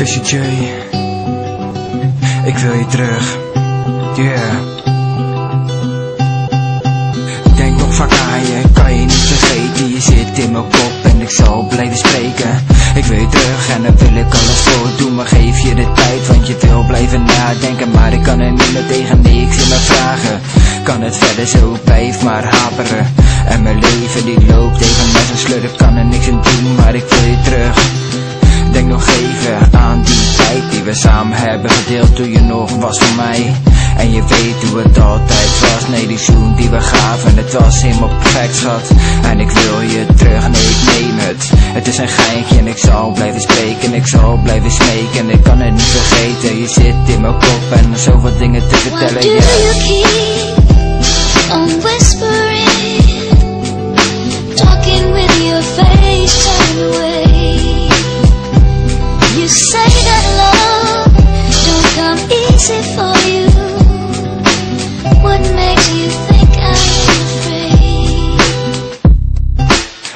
Fishy J. Ik wil je terug. Yeah. Denk nog vaak aan je, kan je niet vergeten. Je zit in mijn kop en ik zal blijven spreken. Ik wil je terug en dan wil ik alles voor doen. Maar geef je de tijd, want je wil blijven nadenken. Maar ik kan er niet meer tegen, nee, ik zie me vragen. Kan het verder zo, blijf maar haperen. En mijn leven die loopt even met een slurf, kan er niks in doen. Maar ik wil je terug. Toen je nog was voor mij. En je weet hoe het altijd was, nee die zoen die we gaven Het was helemaal perfect schat En ik wil je terug, nee ik neem het. Het is een geintje en ik zal blijven spreken. Ik zal blijven smeken, ik kan het niet vergeten. Je zit in mijn kop en zoveel dingen te vertellen Why do you keep on whispering? Talking with your face turned away. You say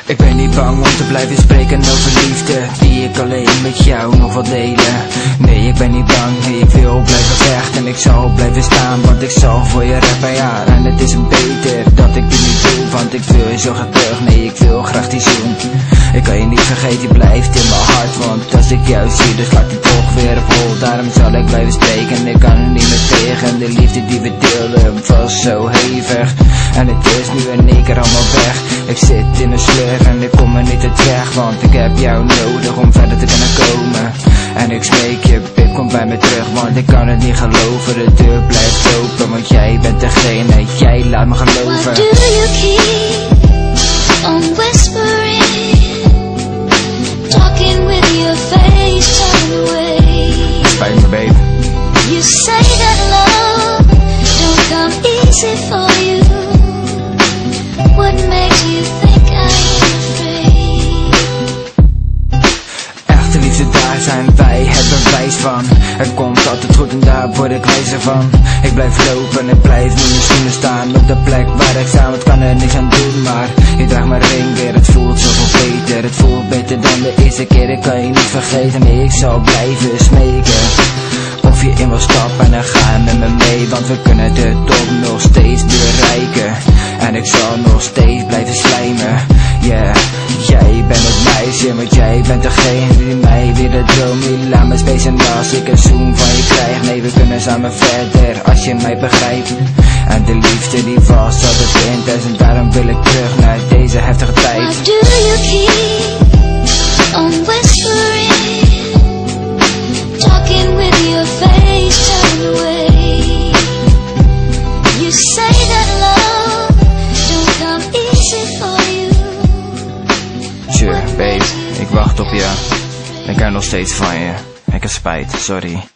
Ik ben niet bang om te blijven spreken over liefde Die ik alleen met jou nog wil delen. Nee, ik ben niet bang, nee, ik wil blijven vechten. Ik zal blijven staan, want ik zal voor je rappen, ja. En het is beter dat ik dit niet doe Want ik wil je zo graag terug, nee, ik wil graag die zoen. Ik kan je niet vergeten, je blijft in mijn hart Want als ik jou zie, dan slaat die toch weer Daarom zal ik blijven spreken, ik kan er niet meer tegen De liefde die we deelden. Was zo hevig. En het is nu in één keer allemaal weg. Ik zit in een sleur en ik kom er niet uit weg. Want ik heb jou nodig om verder te kunnen komen. En ik smeek je, pip, kom bij me terug. Want ik kan het niet geloven, de deur blijft open You say that love don't come easy for you. What makes you think I'm? Echte liefde, daar zijn wij het bewijs van. Het komt altijd goed en daar word ik wijzer van. Ik blijf lopen, ik blijf mijn schoenen staan. Op de plek waar ik sta, want kan er niks aan doen Maar je draagt mijn ring weer, het voelt zoveel beter Het voelt beter dan de eerste keer, ik kan je niet vergeten. Nee, ik zal blijven smeken je in wil stappen en dan ga je met me mee Want we kunnen de top nog steeds bereiken. En ik zal nog steeds blijven slijmen. Yeah, jij bent het meisje Want jij bent degene die mij weer de droom die laat me space En als ik een zoen van je krijg Nee, we kunnen samen verder als je mij begrijpt. En de liefde die was altijd intens En daarom wil ik terug naar Sure, babe, ik wacht op je. Ik hou nog steeds van je. Ik heb spijt, sorry